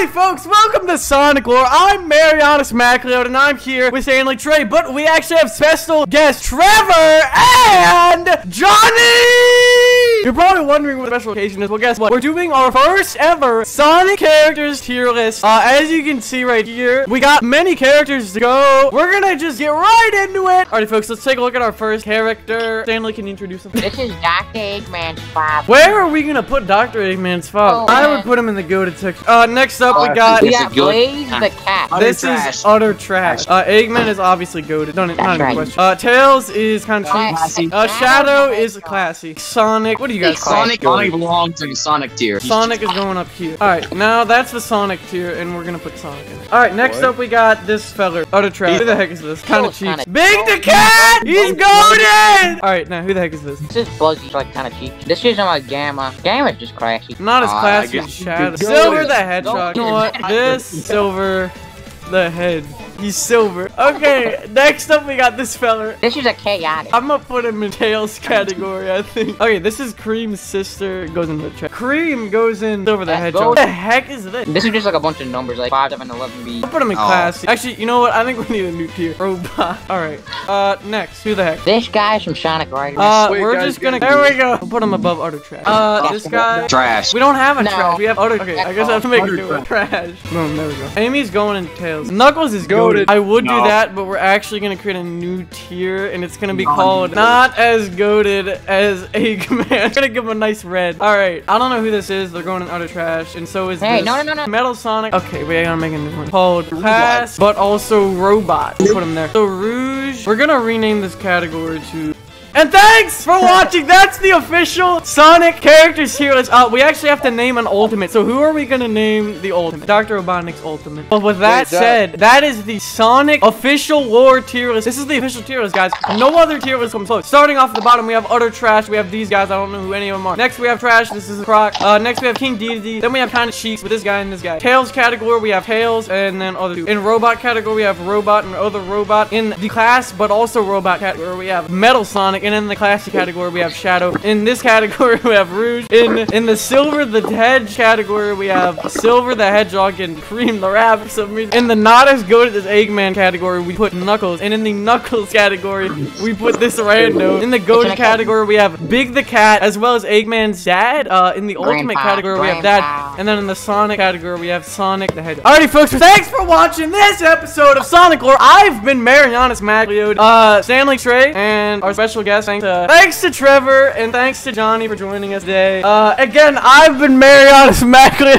Howdy, folks. Welcome to Sonic Lore. I'm Marianas MacLeod, and I'm here with Stanley Trey, but we actually have special guests Trevor and Johnny! You're probably wondering what the special occasion is. Well, guess what? We're doing our first ever Sonic characters tier list. Uh, as you can see right here, we got many characters to go. We're gonna just get right into it. Alrighty, folks, let's take a look at our first character. Stanley, can you introduce him? This is Dr. Eggman's father. Where are we gonna put Dr. Eggman's father? Oh, I would put him in the goated section. Uh, next up, we Uh, got... We This got is. Blaze the cat. Utter This trash. is utter trash. Uh, Eggman is obviously goated. Don't, not That's even question. Uh, Tails is kind of cheap. Classy. Uh, Shadow is classy. Sonic, what do you guys He's think? Sonic only belongs in Sonic tier. Sonic is going up here. Alright, now that's the Sonic tier, and we're gonna put Sonic in it. Alright, next up we got this feller. Oh, Utter trash. Who the heck is this? Kinda looks cheap. kinda- Big the cat! He's goated! Alright, now who the heck is this? This is Buzzy's like kind of cheap. This is my Gamma. Gamma's just crashy. Not as classy guess as you Shadow. Silver the Hedgehog. You know what? This Silver the Head. He's silver. Okay, next up we got this feller. This is a chaotic. I'm gonna put him in Tails category, I think. Okay, this is Cream's sister. Goes in the trash. Cream goes in over the Let's Hedgehog. What the heck is this? This is just like a bunch of numbers, like 5, 7, 11, B. I'll put him in Oh. classy. Actually, you know what? I think we need a new tier. Robot. Alright. Uh, next. Who the heck? This guy is from Sonic Riders. Uh, Wait, we're guys, just gonna. guys, There we go. We'll put him above utter trash. Uh, this guy. trash. We don't have a No. trash. We have utter. Okay, I guess I have to make a new one. Trash. Boom. There we go. Amy's going in tails. Knuckles is goated. Goated. I would do that, but we're actually gonna create a new tier, and it's gonna be called not as goated as Eggman. I'm gonna give him a nice red. All right. I don't know who this is. They're going in utter trash, and so is Hey, this. no, no, no, no. Metal Sonic. Okay, we gotta make a new one called Pass, but also robot. We'll put him there. So Rouge. We're gonna rename this category to. And thanks for watching. That's the official Sonic characters tier list. Uh, we actually have to name an ultimate. So who are we gonna name the ultimate? Dr. Robotnik's ultimate. But with that Wait, said, that is the Sonic official war tier list. This is the official tier list, guys. No other tier list comes close. Starting off at the bottom, we have utter trash. We have these guys. I don't know who any of them are. Next, we have trash. This is Croc. Uh, next, we have King Dedede. Then we have kind of cheeks with this guy and this guy. Tails category, we have Tails, and then other two. In robot category, we have robot and other robot. In the class, but also robot category, we have Metal Sonic, and in the classic category, we have Shadow. In this category, we have Rouge. In in the Silver the Hedge category, we have Silver the Hedgehog and Cream the Rabbit. For some reason. In the not as good as Eggman category, we put Knuckles, and in the Knuckles category, we put this rando. In the goated category, we have Big the Cat, as well as Eggman's dad. Uh, in the Ultimate Grandpa, category, we have Grandpa. Dad. And then in the Sonic category, we have Sonic the Hedgehog. Alrighty, folks, thanks for watching this episode of Sonic Lore. I've been Marianas MacLeod, uh, Stanley Trey, and our special guest. Thanks to, uh, thanks to Trevor and thanks to Johnny for joining us today. Uh, again, I've been Marianus Macklin.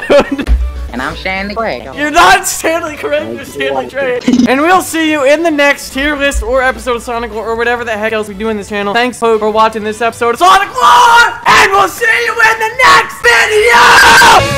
And I'm Stanley Craig. You're not Stanley Craig, you're Stanley Craig. and we'll see you in the next tier list or episode of Sonic or whatever the heck else we do in this channel. Thanks, for watching this episode of Sonic Lore! And we'll see you in the next video!